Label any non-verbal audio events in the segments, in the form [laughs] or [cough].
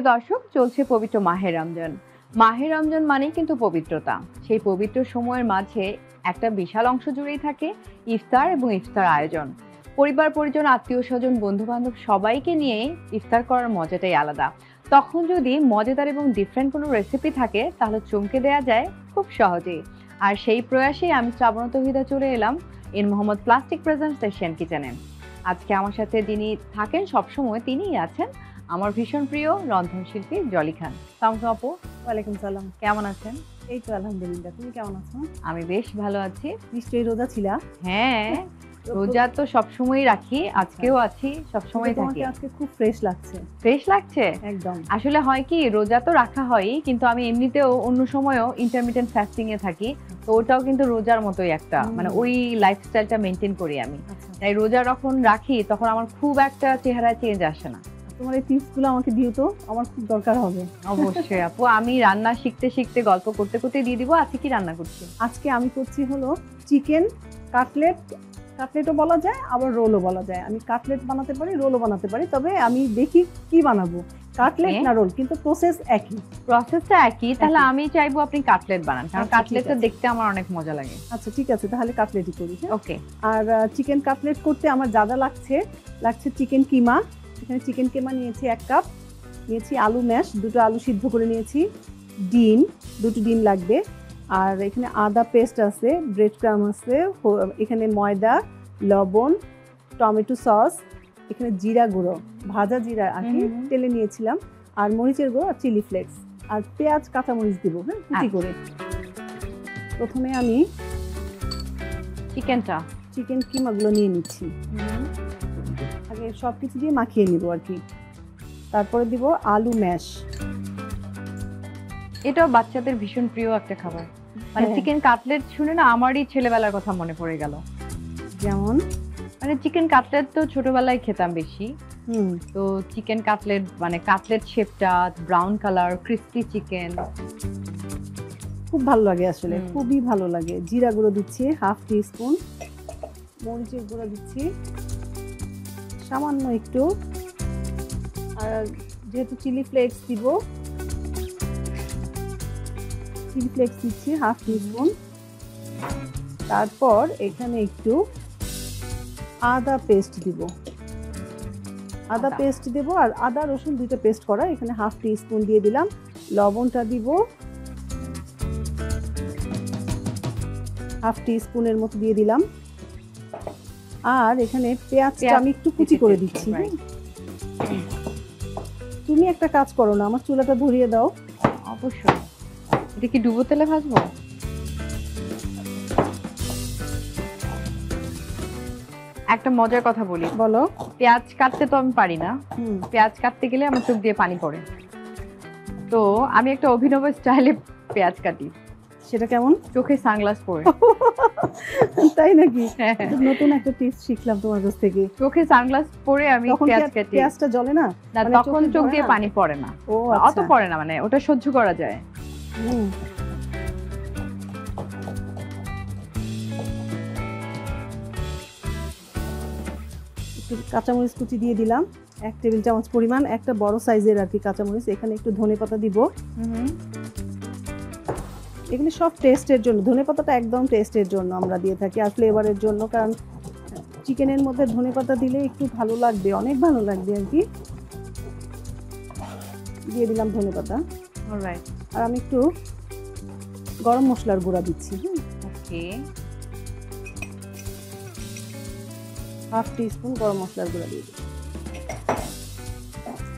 প্রিয় দর্শক, চলছে পবিত্র মাহে রমজান। মাহে রমজান মানেই কিন্তু পবিত্রতা। সেই পবিত্র সময়ের মাঝে একটা বিশাল অংশ জুড়েই থাকে ইফতার এবং ইফতার আয়োজন। পরিবার, পরিজন, আত্মীয়, স্বজন বন্ধু বান্ধব সবাইকে নিয়ে ইফতার করার মজাটাই আলাদা। তখন যদি মজাদার এবং ডিফারেন্ট কোনো রেসিপি থাকে, তাহলে চমকে দেওয়া যায় খুব সহজেই। আর সেই প্রয়াসেই আমি শ্রাবণ তহিদা চলে এলাম in Mohammad plastic presents Asian কিচেনে। আজকে আমার সাথে যিনি থাকেন, সবসময় তিনিই আছেন আমার ভীষণ প্রিয় রন্ধনশিল্পী জলি খান। সালাম আপু। ওয়ালাইকুম সালাম। কেমন আছেন? এই তো আলহামদুলিল্লাহ তুমি কেমন আছো? আমি বেশ ভালো আছি। নিশ্চয়ই রোজা ছিলা? হ্যাঁ রোজা তো সবসময় রাখি আজকেও আছি সবসময় থাকি। আজকে খুব ফ্রেশ লাগছে। ফ্রেশ লাগছে? একদম। আসলে হয় কি রোজা তো রাখা হয়ই কিন্তু আমি এমনিতেও অন্য সময়ও ইন্টারমিডিয়েন্ট ফাস্টিং এ থাকি তো ওটাও কিন্তু রোজার মতোই একটা মানে ওই লাইফস্টাইলটা মেনটেন করি আমি। আচ্ছা। তাই রোজা যখন রাখি তখন আমার খুব একটা চেহারা চেঞ্জ আসে না। তোমার এই টিপসগুলো আমাকে দিও তো আমার খুব দরকার হবে। অবশ্যই আপু আমি রান্না শিখতে শিখতে গল্প করতে করতে দিয়ে দিব আজকে কি রান্না করছি? আজকে আমি করছি হলো চিকেন কাটলেট কাটলেটও বলা যায় আবার রোলও বলা যায়। আমি কাটলেট বানাতে পারি রোলও বানাতে পারি তবে আমি দেখি কি বানাবো। Cutlet Okay. না রোল কিন্তু প্রসেস একই। প্রসেসটা একই তাহলে একই। আমি চাইব আপনি কাটলেট বানান কারণ আচ্ছা, ঠিক কাটলেটটা আছে। দেখতে আমার অনেক মজা লাগে। আচ্ছা ঠিক আছে তাহলে কাটলেটই করি হ্যাঁ? ওকে আর চিকেন কাটলেট করতে আমার যা যা লাগছে লাগছে চিকেন কিমা এখানে চিকেন কেমা নিয়েছি? এক কাপ নিয়েছি আলু ম্যাশ দুটো আলু সিদ্ধ করে নিয়েছি ডিম দুটো ডিম লাগবে। আর এখানে আদা পেস্ট আছে ব্রেড ক্রাম আছে এখানে ময়দা লবণ টমেটো সস এখানে জিরা গুঁড়ো ভাজা জিরা আর কি। তেলে নিয়েছিলাম আর মরিচের গুঁড়ো আর চিলি ফ্লেক্স আর পেঁয়াজ কাঁচা মরিচ দিব হ্যাঁ কুচি আচ্ছা। করে। প্রথমে আমি চিকেনটা চিকেন কিমাগুলো নিয়ে নিচ্ছি। আগে সব কিছু দিয়ে মাখিয়ে নিব আর কি। তারপরে দিব আলু ম্যাশ। এটাও বাচ্চাদের ভীষণ প্রিয় একটা খাবার। মানে হ্যাঁ। চিকেন কাটলেট শুনে না আমারই ছেলেবেলার কথা মনে পড়ে গেল। যেমন? মানে চিকেন কাটলেট তো ছোটবেলায় খেতাম বেশি। হুম। তো চিকেন কাটলেট মানে কাটলেট শেপটা ব্রাউন কালার ক্রিস্পি চিকেন খুব ভালো লাগে আসলে খুবই ভালো লাগে। জিরা গুঁড়ো দিচ্ছি হাফ টি স্পুন মরিচের গুঁড়ো দিচ্ছি। সামান্য একটু। আর যেহেতু চিলি ফ্লেক্স দিব চিলি ফ্লেক্স দিচ্ছি হাফ টি স্পুন তারপর এখানে একটু আদা পেস্ট দিব। আদা আদা। পেস্ট দেব আর আদা রসুন দুইটা পেস্ট করা। এখানে হাফ টি স্পুন দিয়ে দিলাম। লবণটা দিব। হাফ টি স্পুনের মতো দিয়ে দিলাম। আর এখানে পেঁয়াজটা পেঁয়াজ আমি একটু কুচি করে দিচ্ছি তুমি একটা কাজ করো না আমার চুলাটা ধরিয়ে দাও। অবশ্যই। এটা কি ডুবো তেলে ভাজবো? একটা মজার কথা বলি। বলো। পেঁয়াজ কাটতে তো আমি পারি না। পেঁয়াজ কাটতে গেলে আমার চোখ দিয়ে পানি পড়ে। তো আমি একটা অভিনব স্টাইলে পেঁয়াজ কাটি। সেটা কেমন? চোখে সানগ্লাস পরে। [laughs] তাই নাকি? হ্যাঁ, নতুন একটা টিপস শিখলাম তোমার কাছ থেকে। চোখে সানগ্লাস পরে আমি পেঁয়াজ কাটি পেঁয়াজটা জ্বলে না? না, মানে তখন চোখ দিয়ে পানি পড়ে না। অত আচ্ছা। পড়ে না মানে ওটা সহ্য করা যায়। কাঁচামরিচ কুচি দিয়ে দিলাম। এক টেবিল চামচ পরিমাণ একটা বড় সাইজের আর কি কাঁচামরিচ। এখানে একটু ধনে পাতা দিব। এগুলি সব টেস্টের জন্য ধনে পাতাটা একদম টেস্টের জন্য আমরা দিয়ে থাকি আর ফ্লেভারের জন্য কারণ চিকেনের মধ্যে ধনে পাতা দিলে একটু ভালো লাগবে অনেক ভালো লাগবে আর কি। দিয়ে দিলাম ধনে পাতা। আর আমি একটু গরম মশলার গুঁড়া দিচ্ছি হুম ওকে হাফ স্পুন গরম মশলার গুঁড়া দিয়ে দিই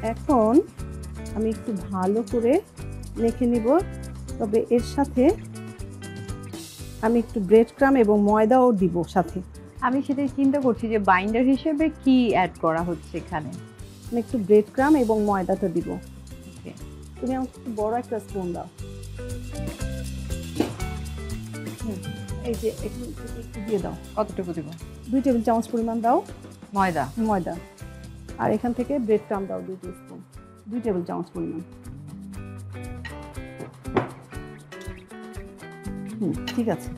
এখন আমি একটু ভালো করে মেখে নিব তবে এর সাথে আমি একটু ব্রেড ক্রাম এবং ময়দাও দিব সাথে। আমি সেটাই চিন্তা করছি যে বাইন্ডার হিসেবে কি অ্যাড করা হচ্ছে এখানে? আমি একটু ব্রেড ক্রাম এবং ময়দাটা দিব। তুমি আমাকে একটু বড় একটা স্পুন দাও। এই যে একটু দিয়ে দাও। কতটুকু দিব? দুই টেবিল চামচ পরিমাণ দাও। ময়দা? ময়দা। আর এখান থেকে ব্রেড ক্রাম দাও দুই টেবিল স্পুন দুই টেবিল চামচ পরিমাণ। হুম ঠিক আছে।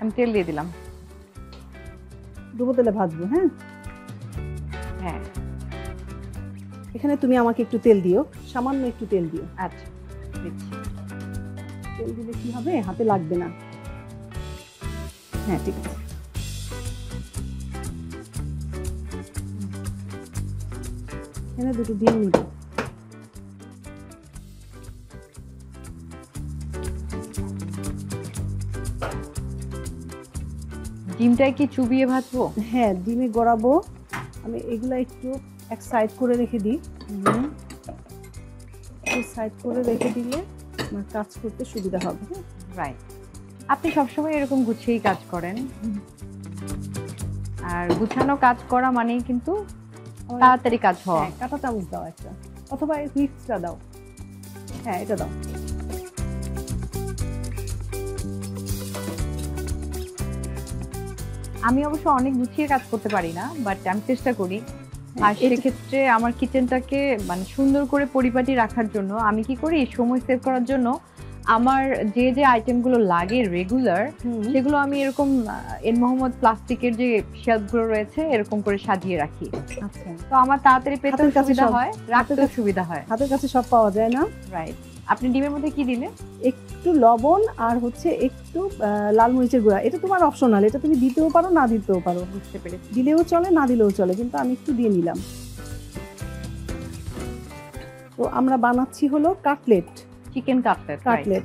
আমি তেল দিয়ে দিলাম। ডুবো তেলে ভাজবো হ্যাঁ? হ্যাঁ। এখানে তুমি আমাকে একটু তেল দিও সামান্য একটু তেল দিও। আচ্ছা তেল দিলে কি হবে? হাতে লাগবে না। হ্যাঁ ঠিক আছে। এখানে দুটো ডিম নিব। ডিমটাই কি চুবিয়ে ভাজবো? হ্যাঁ ডিমে গড়াবো। আমি এগুলা একটু এক সাইড করে রেখে দিই। সাইড করে রেখে দিলে আমার কাজ করতে সুবিধা হবে। রাইট আপনি সবসময় এরকম গুছিয়েই কাজ করেন। আর গুছানো কাজ করা মানেই কিন্তু তাড়াতাড়ি কাজ হওয়া হ্যাঁ কাঁটা চামচ দাও একটা। অথবা এই হুইপসটা দাও। হ্যাঁ এটা দাও। আমি অবশ্য অনেক গুছিয়ে কাজ করতে পারি না বাট আমি চেষ্টা করি। হ্যাঁ, আর সেক্ষেত্রে আমার কিচেনটাকে মানে সুন্দর করে পরিপাটি রাখার জন্য আমি কি করি সময় সেভ করার জন্য আমার যে যে আইটেমগুলো লাগে রেগুলার সেগুলো আমি এরকম এন মোহাম্মদ প্লাস্টিকের যে শেলফগুলো রয়েছে এরকম করে সাজিয়ে রাখি। আচ্ছা। তো আমার তাড়াতাড়ি পেতে সুবিধা হয় রাখতে সুবিধা হয়। হাতের কাছে সব পাওয়া যায় না? রাইট আপনি ডিমের মধ্যে কি দিলে একটু লবণ আর হচ্ছে একটু লাল মরিচের গুঁড়া। এটা তোমার অপশনাল এটা তুমি দিতেও পারো না দিতেও পারো। বুঝতে পেরেছি। দিলেও চলে না দিলেও চলে কিন্তু আমি একটু দিয়ে নিলাম। তো আমরা বানাচ্ছি হলো কাটলেট। চিকেন কাটলেট কাটলেট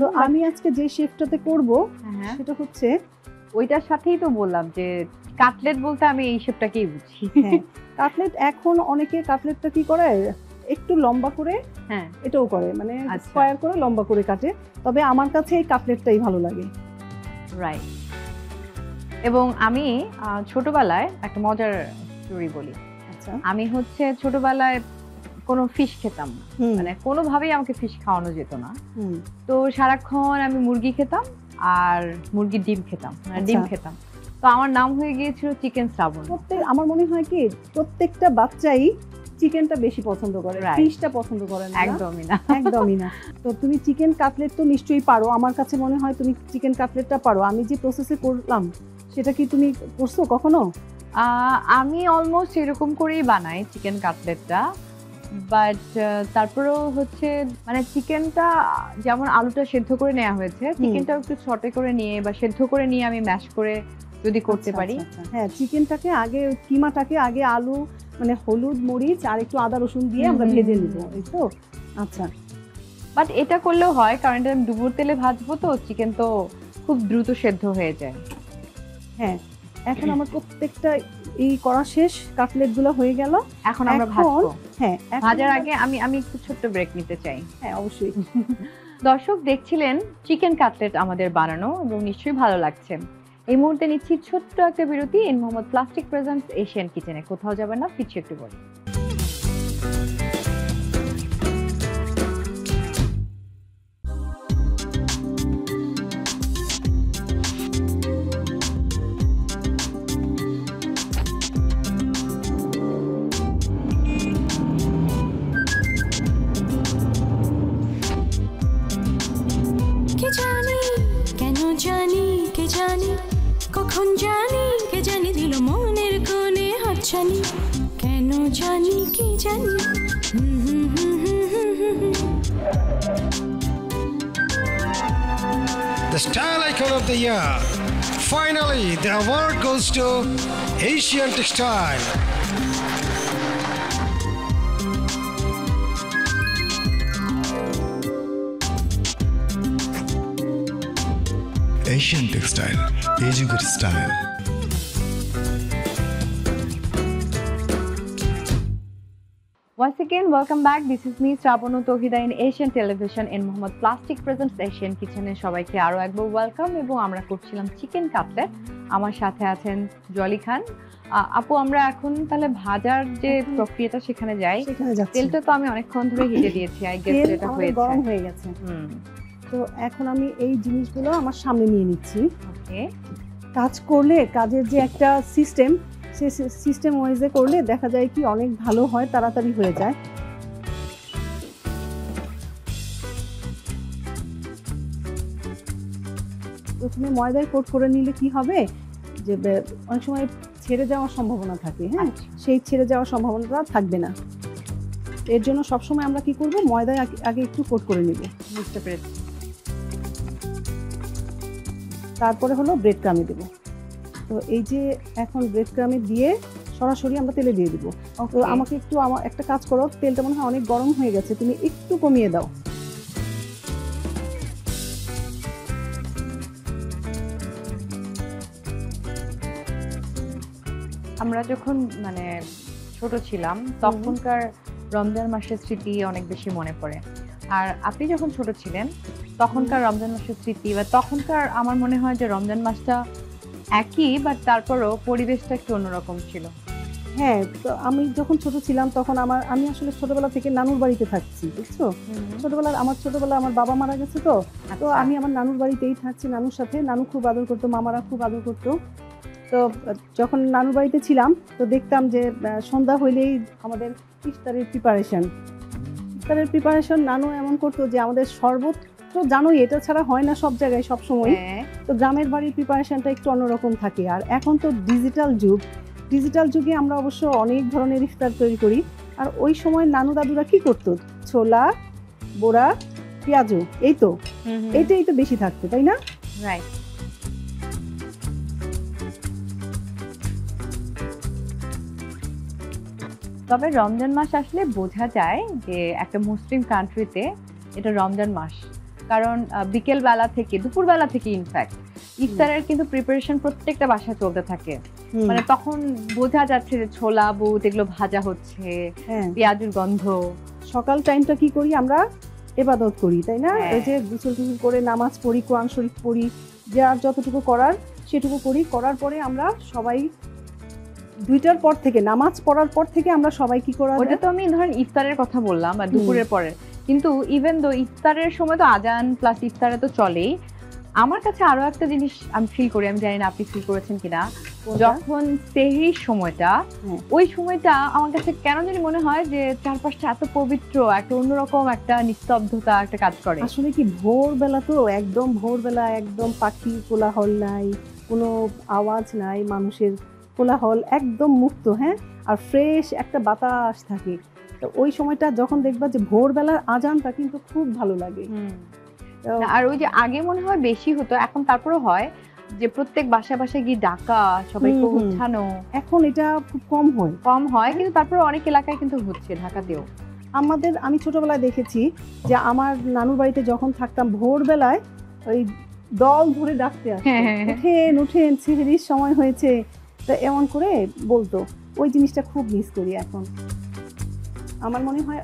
তো আমি আজকে যে শেফটাতে করব হ্যাঁ সেটা হচ্ছে ওইটার সাথেই তো বললাম যে কাটলেট বলতে আমি এই শেপটাকেই বুঝি। হ্যাঁ কাটলেট এখন অনেকে কাটলেটটা কি করে একটু লম্বা করে হ্যাঁ। এটাও করে মানে আচ্ছা। স্কোয়ার করে লম্বা করে কাটে তবে আমার কাছে এই কাটলেটটাই ভালো লাগে। রাইট এবং আমি ছোটবেলায় একটা মজার স্টোরি বলি। আচ্ছা। আমি হচ্ছে ছোটবেলায় কোনো ফিশ খেতাম না। মানে কোনোভাবেই আমাকে ফিশ খাওয়ানো যেত না। তো সারাক্ষণ আমি মুরগি খেতাম আর মুরগির ডিম খেতাম মানে ডিম আচ্ছা। খেতাম। তো আমার নাম হয়ে গিয়েছিল চিকেন শ্রাবণ। আমার মনে হয় কি প্রত্যেকটা বাচ্চাই চিকেনটা বেশি পছন্দ করে ফিশটা পছন্দ করে না? একদমই না। একদমই না। তো তুমি চিকেন কাটলেট তো নিশ্চয়ই পারো। আমার কাছে মনে হয় তুমি চিকেন কাটলেটটা পারো। আমি যে প্রসেসে করলাম সেটা কি তুমি করছ কখনো? আহ, আমি অলমোস্ট এরকম করেই বানাই চিকেন কাটলেটটা। বাট তারপরেও হচ্ছে মানে চিকেনটা যেমন আলুটা সেদ্ধ করে নেওয়া হয়েছে চিকেনটাও একটু শর্টে করে নিয়ে বা সেদ্ধ করে নিয়ে আমি ম্যাশ করে যদি করতে আচ্ছা, পারি। আচ্ছা, আচ্ছা। হ্যাঁ চিকেনটাকে আগে কিমাটাকে আগে আলু মানে হলুদ মরিচ আর একটু আদা রসুন দিয়ে আমরা ভেজে নিব এই তো আচ্ছা। বাট এটা করলেও হয় কারণ এটা আমি ডুবোর তেলে ভাজবো তো চিকেন তো খুব দ্রুত সেদ্ধ হয়ে যায়। হ্যাঁ এখন আমার প্রত্যেকটা এই করা শেষ কাটলেটগুলো হয়ে গেল। এখন আমরা ভাজবো। হ্যাঁ ভাজার আগে আমি আমি একটু ছোট্ট ব্রেক নিতে চাই। হ্যাঁ অবশ্যই। [laughs] দর্শক দেখছিলেন চিকেন কাটলেট আমাদের বানানো এবং নিশ্চয়ই ভালো লাগছে। এই মুহূর্তে নিচ্ছি ছোট্ট একটা বিরতি। N Mohammad plastic presents Asian কিচেনে কোথাও যাবেন না ফিরছি একটু বলি কখন জানি কে জানি দিল মনের কোণে হাতছানি কেন জানি কি জানি হুম হুম হুম হুম হুম হুম হুম। the style icon of the year. Finally, the award goes to Asian Textile. Asian Textile যুগের style Once again, welcome back. This is me, Strabonu Tohida in Asian Television in Mohammed Plastic Presents Asian Kitchen এ সবাইকে আরও একবার welcome এবং আমরা করছিলাম chicken cutlet আমার সাথে আছেন জলি খান আপু আমরা এখন তাহলে ভাজার যে প্রক্রিয়াটা সেখানে যাই। তেলটা তো আমি অনেকক্ষণ ধরে হিটে দিয়েছি আই গেস এটা হয়েছে। গরম হয়ে গেছে। হুম। তো এখন আমি এই জিনিসগুলো আমার সামনে নিয়ে নিচ্ছি। ওকে। কাজ করলে কাজের যে একটা সিস্টেম সে সিস্টেম ওয়াইজে করলে দেখা যায় কি অনেক ভালো হয় তাড়াতাড়ি হয়ে যায়। প্রথমে ময়দায় কোট করে নিলে কি হবে? যে অনেক সময় ছেড়ে যাওয়ার সম্ভাবনা থাকে হ্যাঁ? আচ্ছা। সেই ছেড়ে যাওয়ার সম্ভাবনাটা থাকবে না। এর জন্য সবসময় আমরা কি করব? ময়দায় আগে- আগে একটু কোট করে নেব। বুঝতে পেরেছি। তারপরে হলো ব্রেড ক্রামে দেবো। তো এই যে এখন ব্রেড ক্রামে দিয়ে সরাসরি আমরা তেলে দিয়ে দিব। তো আমাকে একটু আমার একটা কাজ করো তেলটা মনে হয় অনেক গরম হয়ে গেছে তুমি একটু কমিয়ে দাও। আমরা যখন মানে ছোট ছিলাম তখনকার রমজান মাসের স্মৃতি অনেক বেশি মনে পড়ে। আর আপনি যখন ছোট ছিলেন তখনকার রমজান মাসের স্মৃতি বা তখনকার আমার মনে হয় যে রমজান মাসটা একই বাট তারপরও পরিবেশটা একটু অন্যরকম ছিল। হ্যাঁ তো আমি যখন ছোট ছিলাম তখন আমার আমি আসলে ছোটবেলা থেকে নানুর বাড়িতে থাকছি বুঝছ? ছোটবেলার আমার ছোটবেলা আমার বাবা মারা গেছে তো তো আচ্ছা। আমি আমার নানুর বাড়িতেই থাকছি নানুর সাথে। নানু খুব আদর করতো মামারা খুব আদর করতো। তো যখন নানুর বাড়িতে ছিলাম তো দেখতাম যে সন্ধ্যা হইলেই আমাদের ইফতারের প্রিপারেশন ইফতারের প্রিপারেশন নানু এমন করতো যে আমাদের শরবত তো জানোই এটা ছাড়া হয় না সব জায়গায় সব সময় হ্যাঁ। তো গ্রামের বাড়ির প্রিপারেশনটা একটু অন্যরকম থাকে। আর এখন তো ডিজিটাল যুগ। ডিজিটাল যুগে আমরা অবশ্য অনেক ধরনের ইফতার তৈরি করি। আর ওই সময় নানু দাদুরা কি করতো? ছোলা বোড়া পেঁয়াজু এই তো। এইটাই তো বেশি থাকতো তাই না? রাইট তবে রমজান মাস আসলে বোঝা যায় যে একটা মুসলিম কান্ট্রিতে এটা রমজান মাস। কারণ আহ, বিকেল বেলা থেকে দুপুর বেলা থেকে ইনফ্যাক্ট ইফতারের কিন্তু প্রিপারেশন প্রত্যেকটা বাসায় চলতে থাকে। মানে তখন বোঝা যাচ্ছে যে ছোলা বুট এগুলো ভাজা হচ্ছে হ্যাঁ। পেঁয়াজুর গন্ধ। সকাল টাইমটা কি করি আমরা? এবাদত করি তাই না? হ্যাঁ। এই যে গুসল টুসল করে নামাজ পড়ি কোরআন শরীফ পড়ি যার যতটুকু করার সেটুকু করি করার পরে আমরা সবাই দুইটার পর থেকে নামাজ পড়ার পর থেকে আমরা সবাই কি করা ওটা তো আমি ধরেন ইফতারের কথা বললাম বা দুপুরের পরে। কিন্তু ইভেন দো ইফতারের সময় তো আজান প্লাস ইফতারে তো চলেই আমার কাছে আরও একটা জিনিস আমি ফিল করি আমি জানি না আপনি ফিল করেছেন কিনা। যখন সেহরির সময়টা হ্যাঁ। ওই সময়টা আমার কাছে কেন জানি মনে হয় যে চারপাশটা এত পবিত্র একটা অন্যরকম একটা নিস্তব্ধতা একটা কাজ করে। আসলে কি ভোরবেলা তো একদম ভোরবেলা একদম পাখি কোলাহল নাই কোনো আওয়াজ নাই মানুষের কোলাহল একদম মুক্ত হ্যাঁ? আর ফ্রেশ একটা বাতাস থাকে। তো ওই সময়টা যখন দেখবা যে ভোরবেলার আজানটা কিন্তু খুব ভালো লাগে। আর ওই যে আগে মনে হয় বেশি হতো এখন তারপরে হয় যে প্রত্যেক বাসা বাসায় গিয়ে ডাকা সবাইকে। উঠানো। এখন এটা খুব কম হয়। কম হয় কিন্তু তারপরে অনেক এলাকায় কিন্তু হচ্ছে ঢাকাতেও। আমাদের আমি ছোটবেলায় দেখেছি যে আমার নানুর বাড়িতে যখন থাকতাম ভোরবেলায় ওই দল ধরে ডাকতে হ্যাঁ, হ্যাঁ, হ্যাঁ। উঠেন উঠেন সেহেরির সময় হয়েছে। তো এমন করে বলতো ওই জিনিসটা খুব মিস করি এখন। আমার মনে হয়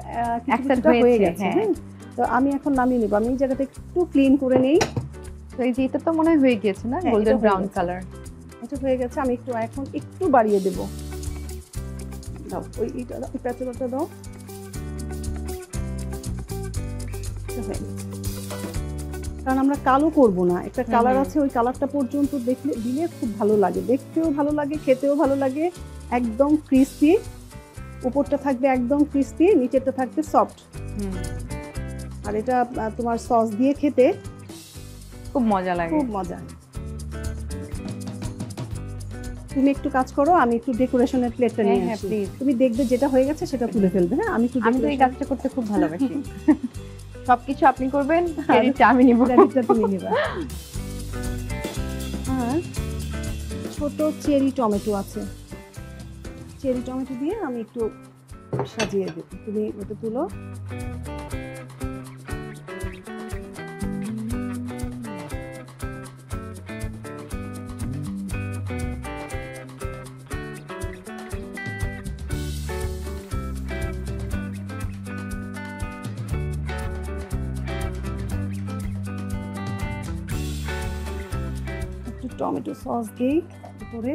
কিছুটা হয়ে গেছে হ্যাঁ। হ্যাঁ। তো আমি এখন নামিয়ে নেব। আমি এই জায়গাটা একটু ক্লিন করে নেই। তো এই যে এটা তো মনে হয় হয়ে গিয়েছে না? গোল্ডেন ব্রাউন কালার এটা হয়ে গেছে। আমি একটু এখন একটু বাড়িয়ে দেবো। দাও ওই এটা দাও। কারণ আমরা কালো করব না। একটা কালার আছে ওই কালারটা পর্যন্ত দেখলে দিলে খুব ভালো লাগে। দেখতেও ভালো লাগে খেতেও ভালো লাগে। একদম ক্রিস্পি উপরটা থাকবে একদম ক্রিস্পি নিচেরটা থাকবে সফট আর এটা তোমার সস দিয়ে খেতে খুব মজা লাগে। খুব মজা। তুমি একটু কাজ করো আমি একটু ডেকোরেশনের প্লেটটা হ্যাঁ, নিয়ে হ্যাঁ, আসি। তুমি দেখবে যেটা হয়ে গেছে সেটা তুলে ফেলবে হ্যাঁ? আমি একটু আমি তো এই কাজটা করতে খুব ভালোবাসি। [laughs] সবকিছু আপনি করবেন হ্যাঁ। ক্রেডিটটা আমি নিব। ক্রেডিটটা তুমি নেবা। আর ছোট চেরি টমেটো আছে। চেরি টমেটো দিয়ে আমি একটু সাজিয়ে দেব। তুমি ওটা তুলো। টমেটো সস দিই উপরে।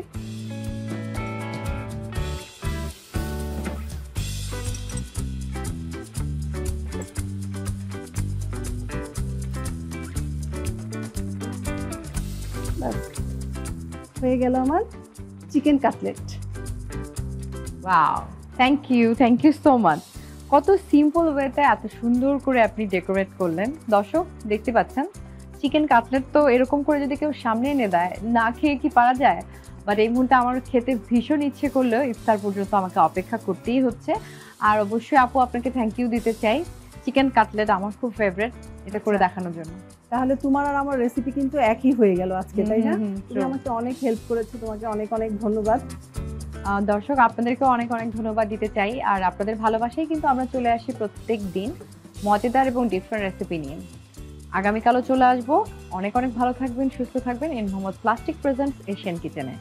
ব্যাস, হয়ে গেল আমার chicken cutlet. Wow thank you thank you so much কত সিম্পল ওয়েতে এত সুন্দর করে আপনি ডেকোরেট করলেন। দর্শক দেখতে পাচ্ছেন চিকেন কাটলেট তো এরকম করে যদি কেউ সামনে এনে দেয় না খেয়ে কি পারা যায়? বাট এই মুহূর্তে আমার খেতে ভীষণ ইচ্ছে করলেও ইফতার পর্যন্ত আমাকে অপেক্ষা করতেই হচ্ছে। আর অবশ্যই আপু আপনাকে থ্যাংক ইউ দিতে চাই। চিকেন কাটলেট আমার খুব ফেভারেট এটা করে আচ্ছা। দেখানোর জন্য। তাহলে তোমার আর আমার রেসিপি কিন্তু একই হয়ে গেল আজকে তাই না? তুমি আমাকে অনেক হেল্প করেছ তোমাকে অনেক অনেক ধন্যবাদ। দর্শক আপনাদেরকে অনেক অনেক ধন্যবাদ দিতে চাই। আর আপনাদের ভালোবাসায় কিন্তু আমরা চলে আসি প্রত্যেক দিন মজাদার এবং ডিফারেন্ট রেসিপি নিয়ে। আগামীকালও চলে আসব। অনেক অনেক ভালো থাকবেন সুস্থ থাকবেন। N Mohammad plastic presents Asian কিচেনে